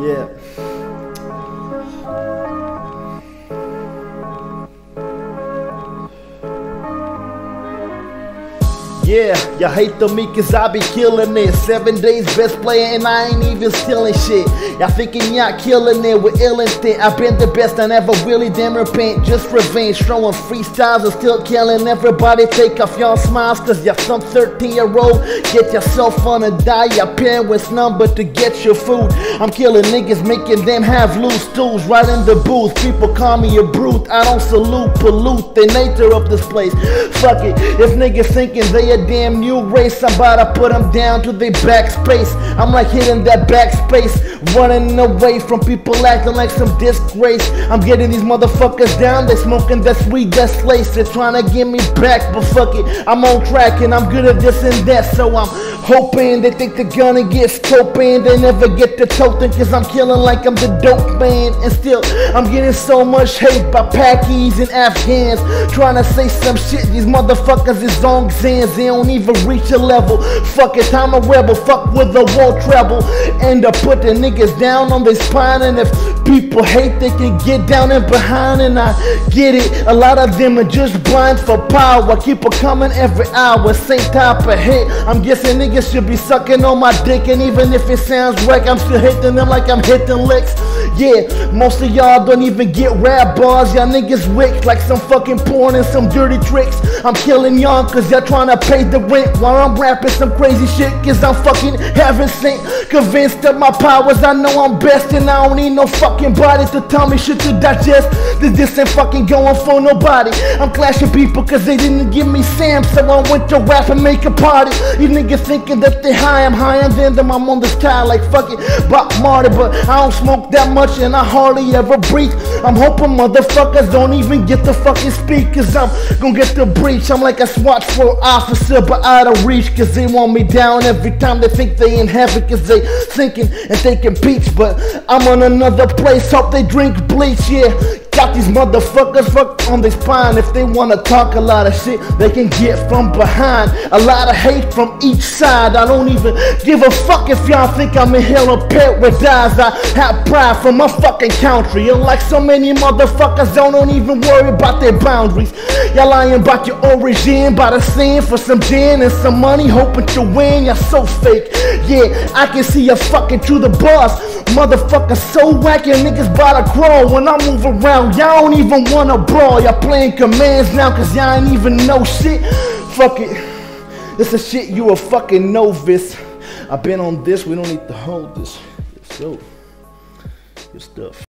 Yeah. Yeah, y'all hate the me cause I be killing it. Seven days best player and I ain't even stealing shit. Y'all thinking y'all killing it with ill intent. I've been the best, I never really damn repent. Just revenge, throwing freestyles and still killing everybody. Take off y'all smiles cause y'all some 13 year old. Get yourself on a diet, your parents' number to get your food. I'm killing niggas, making them have loose stools right in the booth. People call me a brute, I don't salute, pollute the nature of this place. Fuck it, if niggas thinking they damn new race, I'm about to put them down to their backspace. I'm like hitting that backspace, running away from people acting like some disgrace. I'm getting these motherfuckers down, they smoking that sweet, that lace. They're trying to get me back, but fuck it, I'm on track and I'm good at this and that, so I'm hoping they think they're gonna get scoping. They never get the toting, cause I'm killing like I'm the dope man. And still, I'm getting so much hate by Pakis and Afghans. Trying to say some shit, these motherfuckers is on Xans. They don't even reach a level. Fuck it, I'm a rebel. Fuck with the war treble. End up putting niggas down on their spine. And if people hate, they can get down and behind. And I get it. A lot of them are just blind for power. Keep it coming every hour. Same type of hit. I'm guessing niggas should be sucking on my dick. And even if it sounds whack, I'm still hitting them like I'm hitting licks. Yeah, most of y'all don't even get rap bars. Y'all niggas wick like some fucking porn and some dirty tricks. I'm killing y'all cause y'all trying to pay the rent while I'm rapping some crazy shit cause I'm fucking heaven sent. Convinced of my powers, I know I'm best and I don't need no fucking body to tell me shit to digest. This, this ain't fucking going for nobody. I'm clashing people cause they didn't give me Sam, so I went to rap and make a party. You niggas thinking that they high, I'm higher than them. I'm on the sky like fucking Bob Marley, but I don't smoke that much and I hardly ever breathe. I'm hoping motherfuckers don't even get the fucking speak cause I'm gonna get the breach. I'm like a SWAT for officer, but out of reach cause they want me down every time they think they in heaven cause they thinking and thinking peach. But I'm on another place, hope they drink bleach, yeah. Got these motherfuckers fucked on their spine. If they wanna talk a lot of shit, they can get from behind. A lot of hate from each side. I don't even give a fuck if y'all think I'm in hell or paradise. I have pride from my fucking country. And like so many motherfuckers, I don't even worry about their boundaries. Y'all lying about your origin, by the sin for some gin and some money, hoping to win. Y'all so fake. Yeah, I can see you fucking through the bars. Motherfuckers so whack and niggas by the crawl when I move around. Y'all don't even wanna brawl. Y'all playing commands now cause y'all ain't even know shit. Fuck it. This is shit you a fucking novice. I've been on this, we don't need to hold this. So, good stuff.